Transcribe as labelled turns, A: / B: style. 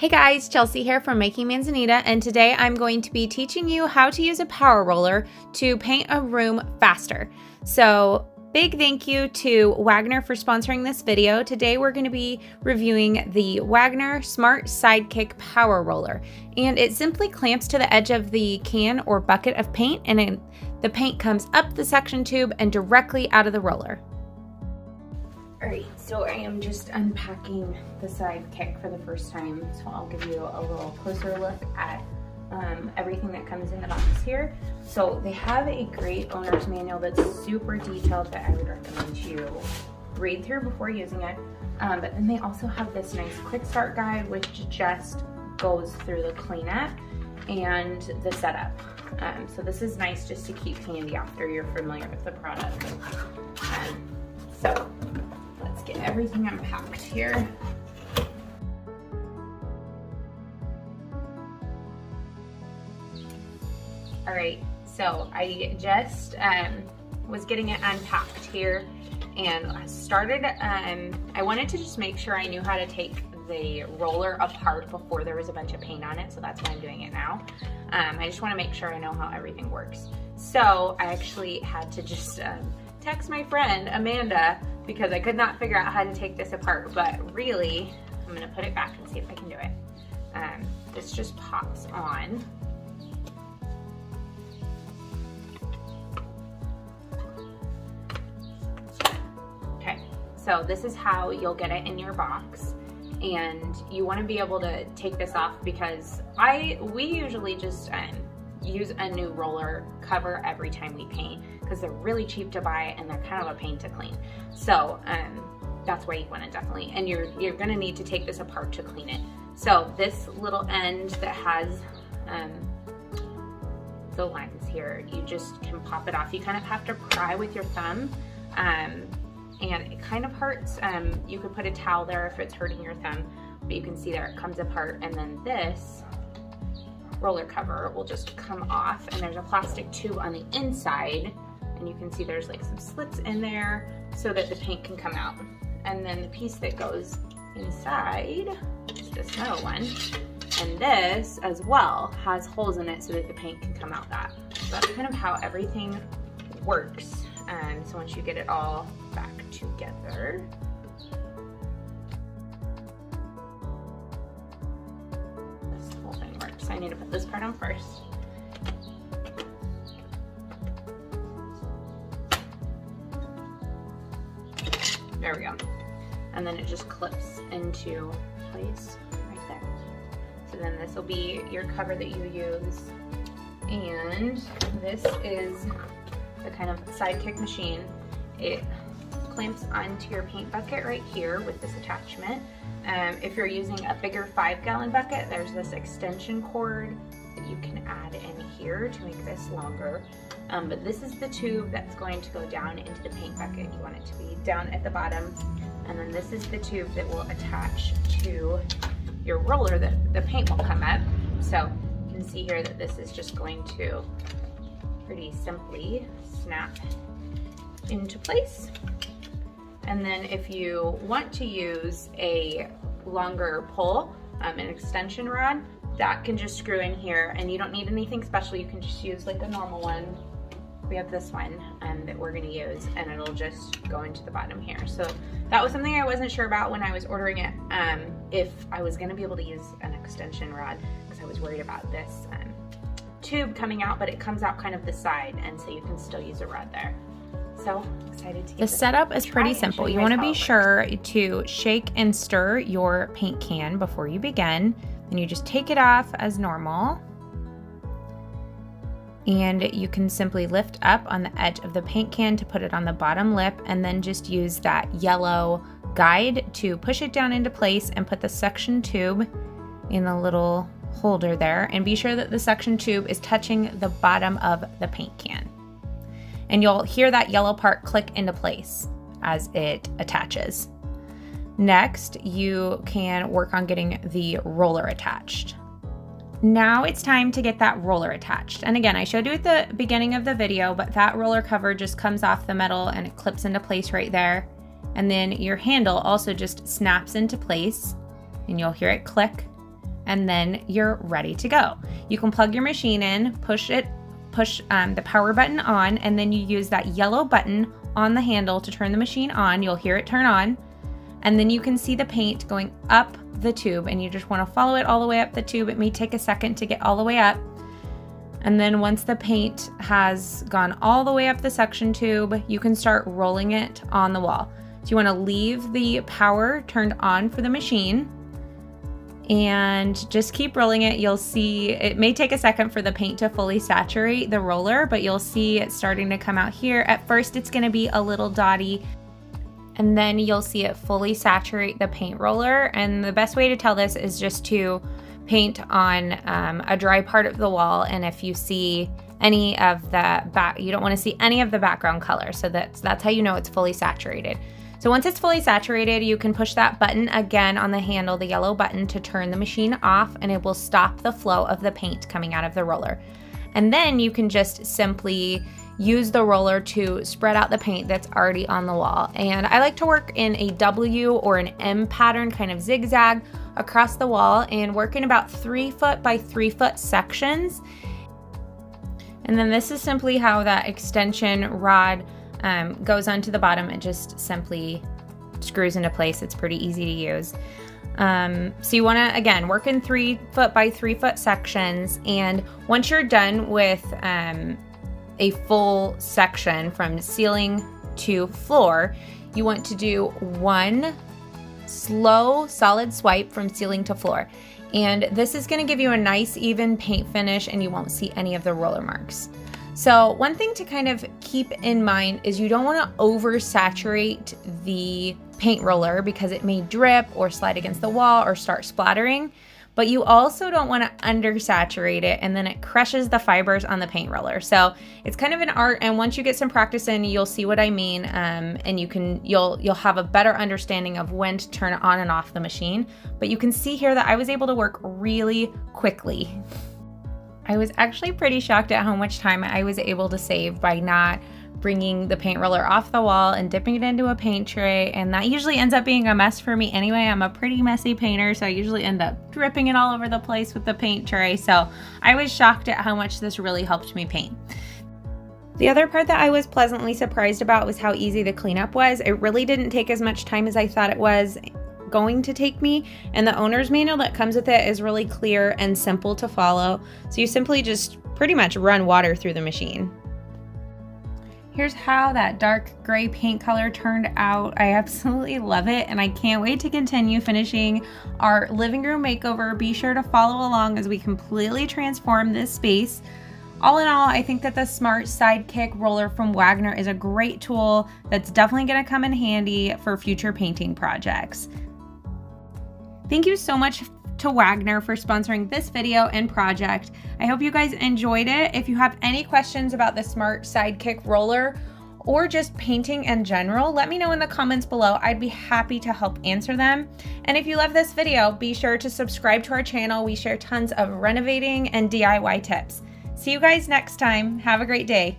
A: Hey guys, Chelsea here from Making Manzanita, and today I'm going to be teaching you how to use a power roller to paint a room faster. So big thank you to Wagner for sponsoring this video. Today we're going to be reviewing the Wagner Smart Sidekick Power Roller, and it simply clamps to the edge of the can or bucket of paint, and the paint comes up the suction tube and directly out of the roller. All right, so I am just unpacking the sidekick for the first time. So I'll give you a little closer look at um, everything that comes in the box here. So they have a great owner's manual that's super detailed that I would recommend you read through before using it. Um, but then they also have this nice quick start guide, which just goes through the cleanup and the setup. Um, so this is nice just to keep handy after you're familiar with the product. Um, so Let's get everything unpacked here. All right, so I just um, was getting it unpacked here and I started, um, I wanted to just make sure I knew how to take the roller apart before there was a bunch of paint on it, so that's why I'm doing it now. Um, I just wanna make sure I know how everything works. So I actually had to just um, text my friend, Amanda, because I could not figure out how to take this apart, but really, I'm gonna put it back and see if I can do it. Um, this just pops on. Okay, so this is how you'll get it in your box and you want to be able to take this off because I we usually just um, use a new roller cover every time we paint because they're really cheap to buy and they're kind of a pain to clean. So um, that's why you want to definitely, and you're, you're gonna need to take this apart to clean it. So this little end that has um, the lines here, you just can pop it off. You kind of have to pry with your thumb um, and it kind of hurts. Um, you could put a towel there if it's hurting your thumb, but you can see there it comes apart. And then this roller cover will just come off and there's a plastic tube on the inside and you can see there's like some slits in there so that the paint can come out. And then the piece that goes inside is this metal one. And this as well has holes in it so that the paint can come out that. So that's kind of how everything works. And so once you get it all back together, this whole thing works. I need to put this part on first. There we go. And then it just clips into place right there. So then this will be your cover that you use. And this is the kind of sidekick machine. It clamps onto your paint bucket right here with this attachment. Um, if you're using a bigger five gallon bucket, there's this extension cord you can add in here to make this longer. Um, but this is the tube that's going to go down into the paint bucket. You want it to be down at the bottom. And then this is the tube that will attach to your roller that the paint will come up. So you can see here that this is just going to pretty simply snap into place. And then if you want to use a longer pole, um, an extension rod, that can just screw in here and you don't need anything special. You can just use like a normal one. We have this one um, that we're gonna use and it'll just go into the bottom here. So that was something I wasn't sure about when I was ordering it, um, if I was gonna be able to use an extension rod because I was worried about this um, tube coming out, but it comes out kind of the side and so you can still use a rod there. So excited to The setup is pretty simple. You, you want to be sure to shake and stir your paint can before you begin. Then you just take it off as normal. And you can simply lift up on the edge of the paint can to put it on the bottom lip and then just use that yellow guide to push it down into place and put the suction tube in the little holder there and be sure that the suction tube is touching the bottom of the paint can and you'll hear that yellow part click into place as it attaches. Next, you can work on getting the roller attached. Now it's time to get that roller attached. And again, I showed you at the beginning of the video, but that roller cover just comes off the metal and it clips into place right there. And then your handle also just snaps into place and you'll hear it click.
B: and then you're ready to go. You can plug your machine in, push it, push um, the power button on, and then you use that yellow button on the handle to turn the machine on. You'll hear it turn on, and then you can see the paint going up the tube, and you just want to follow it all the way up the tube. It may take a second to get all the way up. And then once the paint has gone all the way up the suction tube, you can start rolling it on the wall. So you want to leave the power turned on for the machine and just keep rolling it. You'll see it may take a second for the paint to fully saturate the roller, but you'll see it starting to come out here. At first, it's going to be a little dotty and then you'll see it fully saturate the paint roller. And the best way to tell this is just to paint on um, a dry part of the wall. And if you see any of the back, you don't want to see any of the background color. So that's, that's how you know it's fully saturated. So once it's fully saturated, you can push that button again on the handle, the yellow button to turn the machine off and it will stop the flow of the paint coming out of the roller. And then you can just simply use the roller to spread out the paint that's already on the wall. And I like to work in a W or an M pattern, kind of zigzag across the wall and work in about three foot by three foot sections. And then this is simply how that extension rod um, goes onto the bottom. It just simply screws into place. It's pretty easy to use. Um, so you want to, again, work in three foot by three foot sections. And once you're done with um, a full section from ceiling to floor, you want to do one slow solid swipe from ceiling to floor. And this is going to give you a nice even paint finish and you won't see any of the roller marks. So one thing to kind of keep in mind is you don't want to oversaturate the paint roller because it may drip or slide against the wall or start splattering. But you also don't want to undersaturate it and then it crushes the fibers on the paint roller. So it's kind of an art and once you get some practice in, you'll see what I mean um, and you can, you'll, you'll have a better understanding of when to turn on and off the machine. But you can see here that I was able to work really quickly. I was actually pretty shocked at how much time I was able to save by not bringing the paint roller off the wall and dipping it into a paint tray and that usually ends up being a mess for me anyway. I'm a pretty messy painter so I usually end up dripping it all over the place with the paint tray so I was shocked at how much this really helped me paint. The other part that I was pleasantly surprised about was how easy the cleanup was. It really didn't take as much time as I thought it was going to take me. And the owner's manual that comes with it is really clear and simple to follow. So you simply just pretty much run water through the machine. Here's how that dark gray paint color turned out. I absolutely love it and I can't wait to continue finishing our living room makeover. Be sure to follow along as we completely transform this space. All in all, I think that the Smart Sidekick roller from Wagner is a great tool that's definitely going to come in handy for future painting projects. Thank you so much to Wagner for sponsoring this video and project. I hope you guys enjoyed it. If you have any questions about the Smart Sidekick roller or just painting in general, let me know in the comments below. I'd be happy to help answer them. And if you love this video, be sure to subscribe to our channel. We share tons of renovating and DIY tips. See you guys next time. Have a great day.